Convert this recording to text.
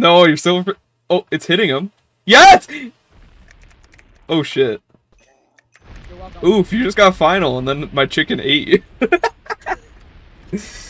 No, you're still. Oh, it's hitting him. Yes! Oh shit. Oof, you just got final, and then my chicken ate you.